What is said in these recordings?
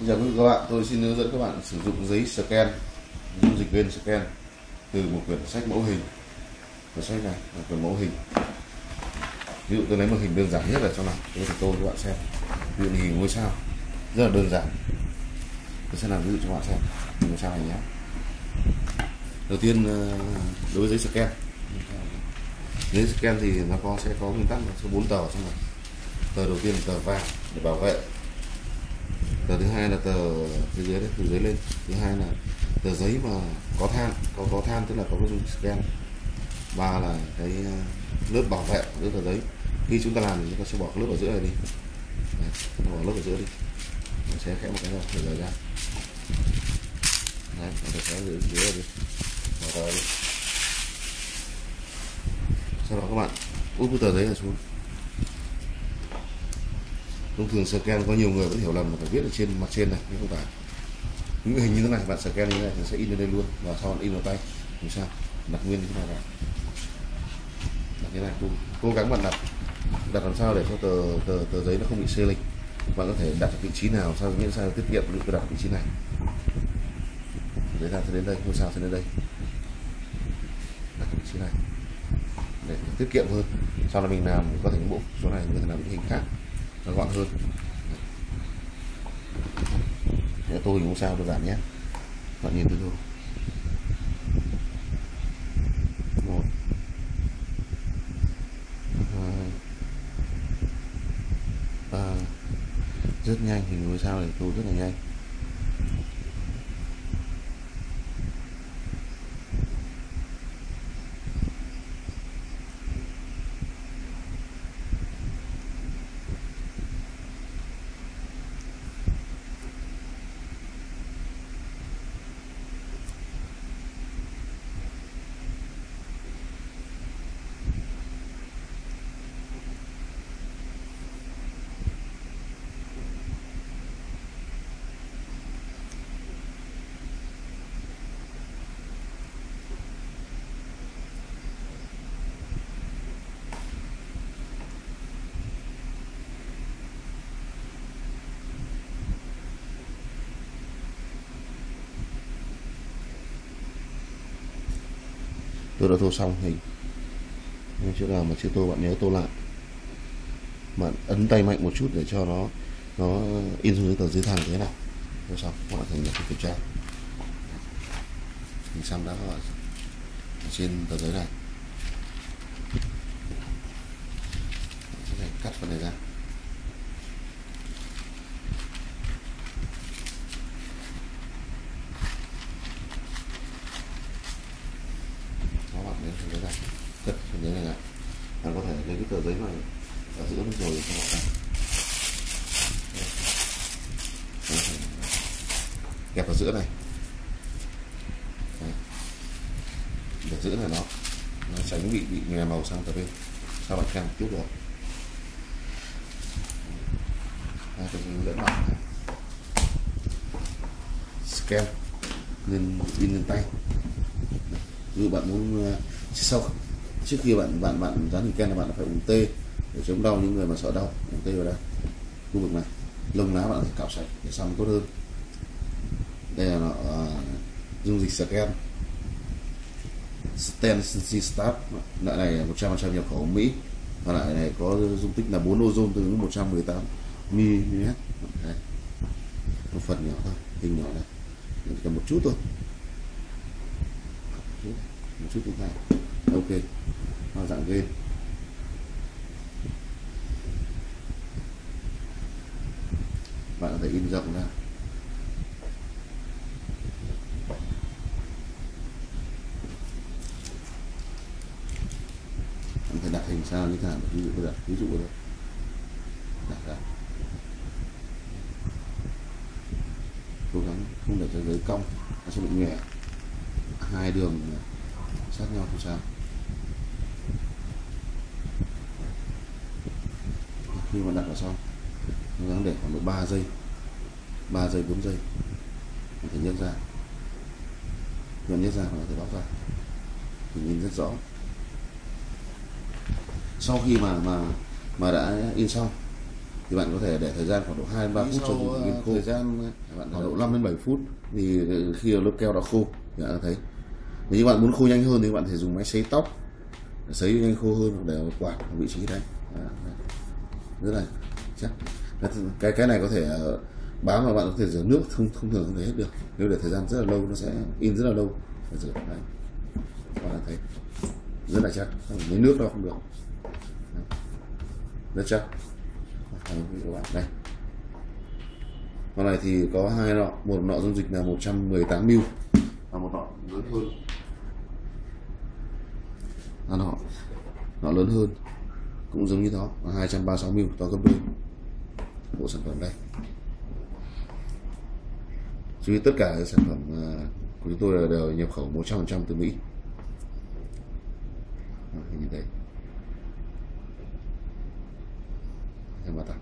Xin chào quý vị các bạn, tôi xin hướng dẫn các bạn sử dụng giấy scan, dung dịch viên scan từ một quyển sách mẫu hình. Quyển sách này là quyển mẫu hình. Ví dụ tôi lấy một hình đơn giản nhất ở trong này, tôi thì tôi các bạn xem. Ví dụ như hình ngôi sao, rất là đơn giản. Tôi sẽ làm ví dụ cho các bạn xem hình ngôi sao này nhé. Đầu tiên ờ, đối với giấy scan, giấy scan thì nó có sẽ có nguyên tắc là số 4 tờ trong này. Tờ đầu tiên là tờ vàng để bảo vệ tờ thứ hai là tờ phía dưới đấy từ dưới lên. Thứ hai là tờ giấy mà có than có có than tức là có cái dung scan. Ba là cái ờ, lớp bảo vệ của lớp tờ giấy. Khi chúng ta làm thì chúng ta sẽ bỏ cái lớp ở giữa này đi. Đấy, bỏ lớp ở giữa đi. Mình sẽ khẽ một cái rồi để rời ra. Đấy mình sẽ giữ dưới dưới này đi. Bỏ tờ đi. Sau đó các bạn úp cái tờ giấy này xuống thông thường scan có nhiều người vẫn hiểu lầm là phải viết ở trên mặt trên này nhưng không phải. Những hình như thế này bạn scan như thế này thì sẽ in lên đây luôn và sau bạn in vào tay. Làm sao đặt nguyên như thế này vào. Đặt thế này cố, cố gắng bạn đặt. Đặt làm sao để cho tờ tờ, tờ giấy nó không bị xê lệch. Bạn có thể đặt ở vị trí nào sao miễn sao tiết kiệm được đặt vị trí này. Đấy là sẽ đến đây không sao sẽ đến đây. Đặt vị trí này. Để tiết kiệm hơn. Sau này mình làm có thể những bộ số này mình có thể làm những hình khác nó gọn hơn. Để tôi cũng sao đơn giản nhé. Bạn nhìn tôi thôi. Một. Hai. Ba. Rất nhanh thì ngôi sao thì tôi rất là nhanh. Tôi đã tô xong hình nhưng chỗ nào mà chưa tô bạn nhớ tô lại. Bạn ấn tay mạnh một chút để cho nó nó in xuống tờ giấy thẳng thế này. Tô xong hoàn thành được kiểm tra. Hình xong đã các bạn trên tờ giấy này. Sẽ cắt phần này ra đó bạn đến phần giấy này cất phần giấy này lại bạn có thể giấy này ở giữa nó rồi cho bạn kẹp vào giữa này. Để giữ là nó nó tránh bị bị nhòe màu sang tập bên. Sao bạn kèm tiếp rồi Đây, tôi hướng dẫn bạn scan lên in lên tay. Ví dụ bạn muốn uh, sau trước khi bạn bạn bạn dán hình ken là bạn phải uống tê để chống đau những người mà sợ đau. Uống tê vào đây. Khu vực này. Lông lá bạn phải cạo sạch để xong tốt hơn. Đây là nó uh, dung dịch scan Stency Start loại này 100 trăm nhập khẩu Mỹ. Và loại này có dung tích là 4 ozone tương ứng 118 mm đây. một phần nhỏ thôi. Hình nhỏ này. Chỉ cần một chút thôi. Một chút. Thôi ok, nó dạng game bạn có thể in rộng ra bạn có thể đặt hình sao như thế nào? Ví dụ đặt ví dụ đây. Đặt ra. Cố gắng không để cho giấy cong, nó sẽ bị nhẹ hai đường sát nhau không sao? Khi mà đặt vào xong cố gắng để khoảng độ 3 giây. 3 giây 4 giây. Có thể nhấc ra. Khi nhấc ra có thể bóc ra. Thì nhìn rất rõ. Sau khi mà mà mà đã in xong thì bạn có thể để thời gian khoảng độ 2 đến 3 phút cho viên ờ, khô thời gian bạn khoảng độ 5 đến 7 phút. Thì khi lớp keo đã khô thì bạn có thấy nếu bạn muốn khô nhanh hơn thì bạn thể dùng máy sấy tóc sấy nhanh khô hơn hoặc để quạt ở vị trí đấy. Rất là chắc. Cái cái này có thể ờ, bám mà bạn có thể rửa nước thông thông thường không thể hết được. Nếu để thời gian rất là lâu nó sẽ in rất là lâu. Phải rửa đấy. Bạn thấy. Rất là chắc. Lấy nước đâu không được. Đấy. rất chắc. Đây, các bạn. Đây. Con này thì có hai nọ. Một nọ dung dịch là 118 ml. Và một nọ lớn hơn à, họ. Nó lớn hơn. Cũng giống như đó 236 mil to gấp đôi bộ sản phẩm đây. Chứ tất cả sản phẩm à, của chúng tôi là đều nhập khẩu 100% từ Mỹ. Đó, như thế em tặng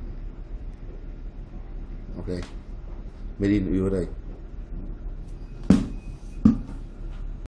ok. Made in USA